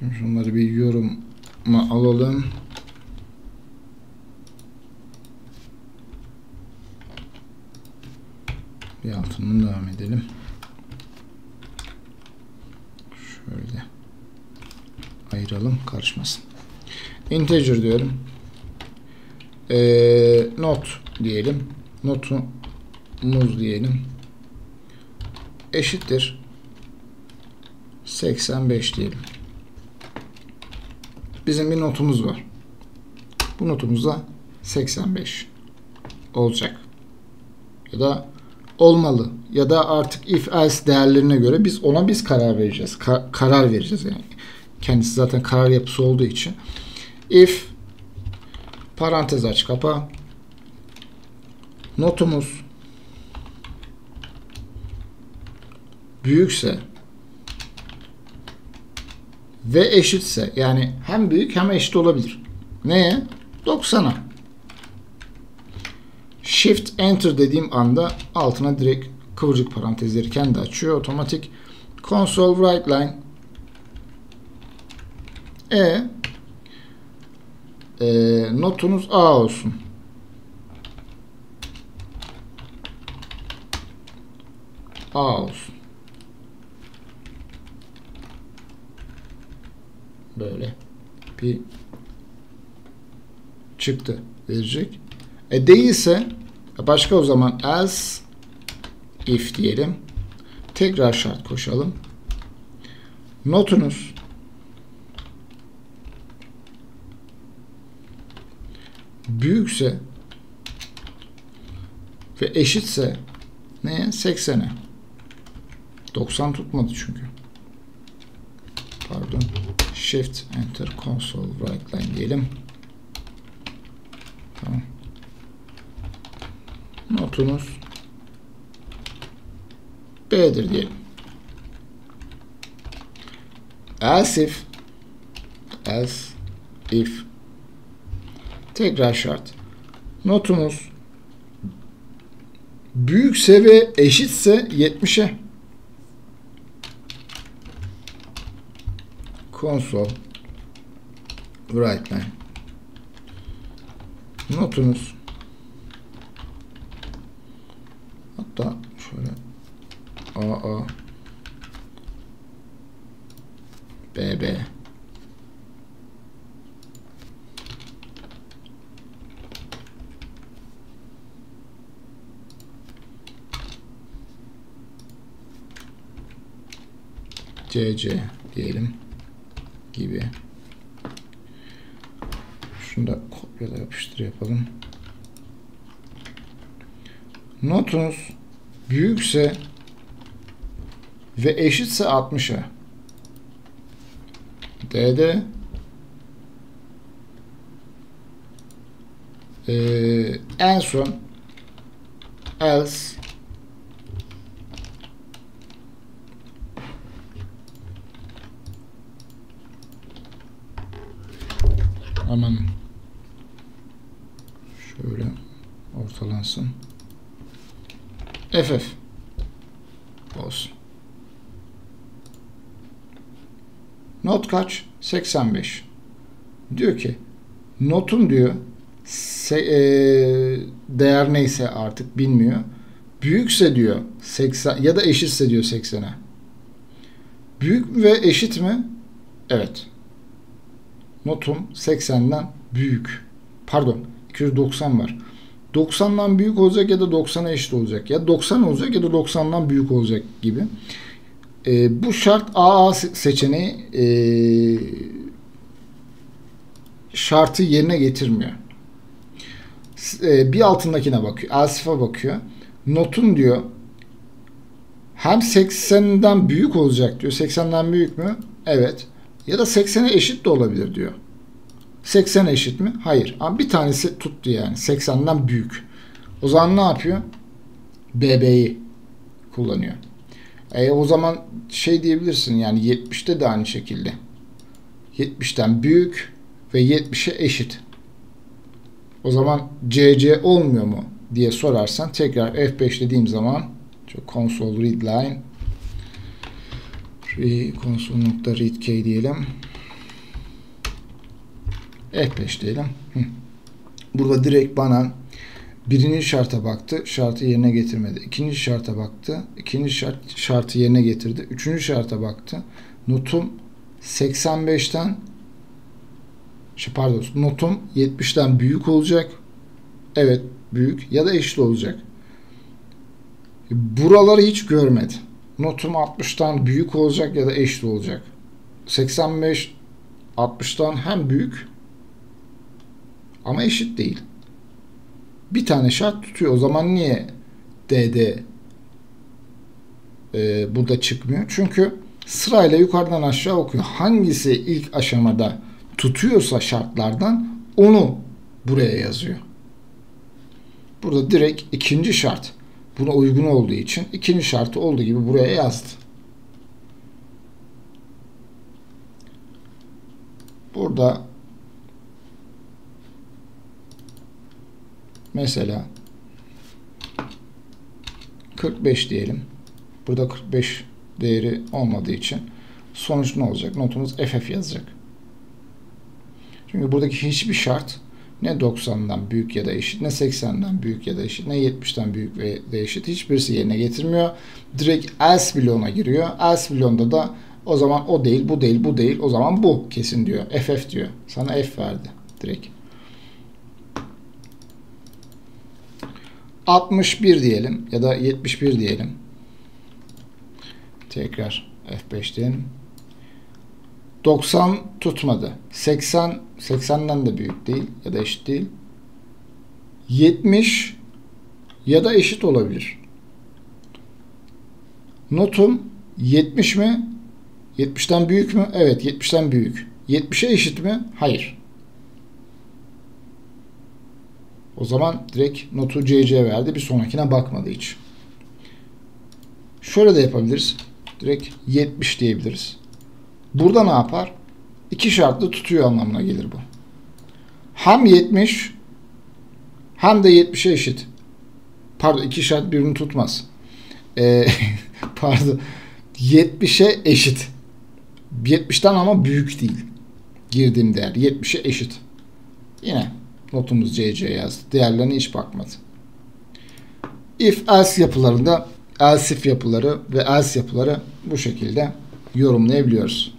Şimdi şunları bir yoruma alalım. Bir altından devam edelim. Şöyle ayıralım karışmasın. Integer diyorum. Ee, not diyelim. Notumuz diyelim. Eşittir. 85 diyelim. Bizim bir notumuz var. Bu notumuz da 85 olacak. Ya da olmalı. Ya da artık if else değerlerine göre biz ona biz karar vereceğiz. Ka- karar vereceğiz yani. Kendisi zaten karar yapısı olduğu için. If parantez aç kapa notumuz büyükse ve eşitse yani hem büyük hem eşit olabilir. Neye? 90'a. Shift Enter dediğim anda altına direkt kıvırcık parantezleri kendi açıyor otomatik. Console write line e, e notunuz A olsun. A olsun. Böyle bir çıktı verecek. E değilse başka o zaman else if diyelim. Tekrar şart koşalım. Notunuz büyükse ve eşitse neye? 80'e. 90 tutmadı çünkü. Pardon. Shift Enter Console Right Line diyelim. Tamam. Notunuz B'dir diyelim. Else if else if tekrar şart. Notumuz büyükse ve eşitse 70'e console write line notunuz. Hatta şöyle AA BB CC diyelim gibi. Şunu da kopyala yapıştır yapalım. Notunuz büyükse ve eşitse 60'a D'de ee, en son else Aman şöyle ortalansın. FF olsun. Not kaç? 85. Diyor ki notun diyor se, e, değer neyse artık bilmiyor. Büyükse diyor 80 ya da eşitse diyor 80'e. Büyük ve eşit mi? Evet notum 80'den büyük. Pardon 290 var. 90'dan büyük olacak ya da 90'a eşit olacak. Ya 90 olacak ya da 90'dan büyük olacak gibi. E, bu şart AA seçeneği e, şartı yerine getirmiyor. E, bir altındakine bakıyor. Elsif'e bakıyor. Notun diyor hem 80'den büyük olacak diyor. 80'den büyük mü? Evet. Ya da 80'e eşit de olabilir diyor. 80 eşit mi? Hayır. Ama bir tanesi tuttu yani. 80'den büyük. O zaman ne yapıyor? BB'yi kullanıyor. E, o zaman şey diyebilirsin yani 70'te de aynı şekilde. 70'ten büyük ve 70'e eşit. O zaman CC olmuyor mu diye sorarsan tekrar F5 dediğim zaman console read line console.readk diyelim. F5 diyelim. Burada direkt bana birinci şarta baktı. Şartı yerine getirmedi. İkinci şarta baktı. İkinci şart şartı yerine getirdi. Üçüncü şarta baktı. Notum 85'ten şey pardon notum 70'ten büyük olacak. Evet büyük ya da eşit olacak. Buraları hiç görmedi. Notum 60'tan büyük olacak ya da eşit olacak. 85 60'tan hem büyük ama eşit değil. Bir tane şart tutuyor. O zaman niye DD e, burada çıkmıyor? Çünkü sırayla yukarıdan aşağı okuyor. Hangisi ilk aşamada tutuyorsa şartlardan onu buraya yazıyor. Burada direkt ikinci şart buna uygun olduğu için ikinci şartı olduğu gibi buraya yazdı. Burada mesela 45 diyelim. Burada 45 değeri olmadığı için sonuç ne olacak? Notumuz FF yazacak. Çünkü buradaki hiçbir şart ne 90'dan büyük ya da eşit, ne 80'den büyük ya da eşit, ne 70'ten büyük ve de eşit hiçbirisi yerine getirmiyor. Direkt else bloğuna giriyor. Else bloğunda da o zaman o değil, bu değil, bu değil. O zaman bu kesin diyor. FF diyor. Sana F verdi direkt. 61 diyelim ya da 71 diyelim. Tekrar F5 diyelim. 90 tutmadı. 80 80'den de büyük değil ya da eşit değil. 70 ya da eşit olabilir. Notum 70 mi? 70'ten büyük mü? Evet 70'ten büyük. 70'e eşit mi? Hayır. O zaman direkt notu CC verdi. Bir sonrakine bakmadı hiç. Şöyle de yapabiliriz. Direkt 70 diyebiliriz. Burada ne yapar? İki şartlı tutuyor anlamına gelir bu. Hem 70 hem de 70'e eşit. Pardon iki şart birbirini tutmaz. Ee, pardon. 70'e eşit. 70'ten ama büyük değil. Girdiğim değer. 70'e eşit. Yine notumuz CC yazdı. Diğerlerine hiç bakmadı. If else yapılarında else if yapıları ve else yapıları bu şekilde yorumlayabiliyoruz.